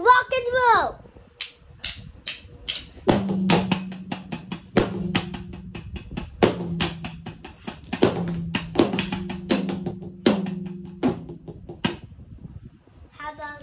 Rock and roll. How about